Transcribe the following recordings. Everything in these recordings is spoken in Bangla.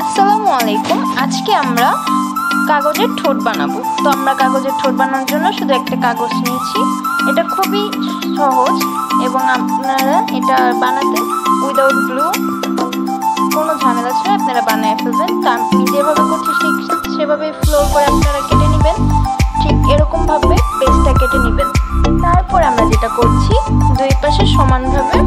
আসসালামু আলাইকুম আজকে আমরা কাগজের ঠোঁট বানাবো। তো আমরা কাগজের ঠোঁট বানানোর জন্য শুধু একটা কাগজ নিয়েছি। এটা খুবই সহজ এবং আপনারা এটা বানাতে উইদাউট গ্লু কোনো ঝামেলা ছাড়া আপনারা বানিয়ে ফেলবেন। তো আমি যেভাবে করছি ঠিক সেভাবে ফ্লোর করে আপনারা কেটে নেবেন। ঠিক এরকমভাবে পেস্টটা কেটে নেবেন। তারপর আমরা যেটা করছি, দুই পাশে সমানভাবে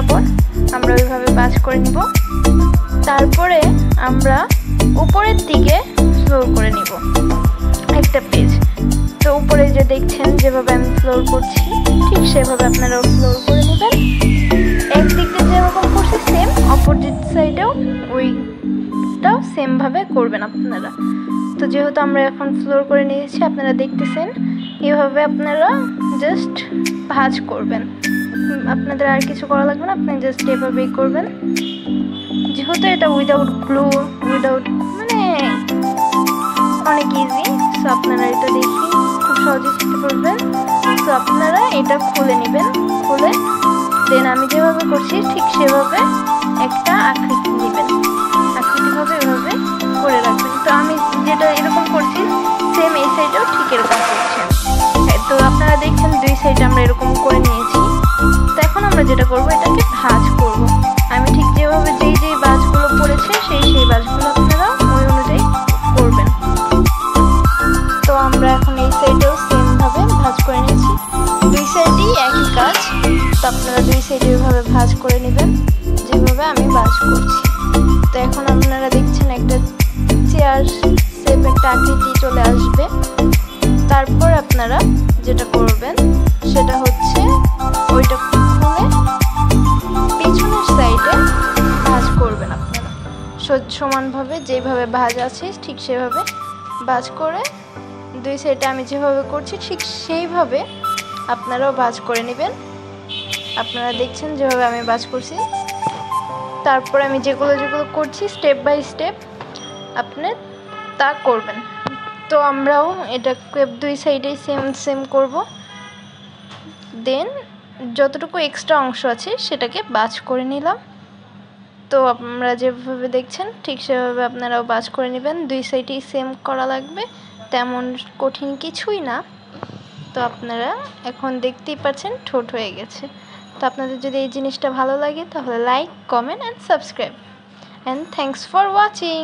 বরাবর আমরা ওইভাবে বাজ করে নিব। তারপরে আমরা উপরের দিকে ফ্লোর করে নিব। একটা পেজ তো উপরে যে দেখছেন, যেভাবে আমি ফ্লোর করছি, ঠিক সেভাবে আপনারাও ফ্লোর করে নেবেন। একদিক দিয়ে যেরকম করছি সেম অপোজিট সাইডেও ওইটাও সেমভাবে করবেন আপনারা। তো যেহেতু আমরা এখন ফ্লোর করে নিয়েছি, আপনারা দেখতেছেন, এভাবে আপনারা জাস্ট ভাজ করবেন। আপনাদের আর কিছু করা লাগবে না? আপনি জাস্ট এভাবেই করবেন। যেহেতু এটা উইদাউট গ্লু উইদাউট মানে অনেক ইজি সো আপনারা এটা দেখি খুব সহজে শিখতে পারবেন। তো আপনারা এটা খুলে নেবেন। খুলে দেন আমি যেভাবে করছি, ঠিক সেভাবে একটা আকৃতি নেবেন। আকৃতিভাবে এভাবে করে রাখবেন। তো আমি যেটা এরকম করছি সেম এই সাইডেও ঠিক এরকম করছেন আপনারা দুই সাইডে ওইভাবে ভাজ করে নেবেন, যেভাবে আমি ভাজ করছি। তো এখন আপনারা দেখছেন একটা চেয়ার সেপ একটা আকৃতি চলে আসবে। তারপর আপনারা যেটা করবেন, সেটা হচ্ছে ওইটা খুলে পিছনের সাইডে ভাজ করবেন আপনারা। সমানভাবে যেভাবে ভাজ আছে, ঠিক সেভাবে ভাজ করে দুই সাইডে আমি যেভাবে করছি, ঠিক সেইভাবে আপনারাও ভাজ করে নেবেন। আপনারা দেখছেন যেভাবে আমি বাজ করছি। তারপর আমি যেগুলো যেগুলো করছি স্টেপ বাই স্টেপ আপনি তা করবেন। তো আমরাও এটাকে দুই সাইডেই সেম সেম করব। দেন যতটুকু এক্সট্রা অংশ আছে, সেটাকে বাজ করে নিলাম। তো আপনারা যেভাবে দেখছেন, ঠিক সেভাবে আপনারাও বাজ করে নেবেন। দুই সাইডেই সেম করা লাগবে, তেমন কঠিন কিছুই না। তো আপনারা এখন দেখতেই পাচ্ছেন, ঠোঁট হয়ে গেছে। তো আপনাদের যদি এই জিনিসটা ভালো লাগে, তাহলে like comment and subscribe and thanks for watching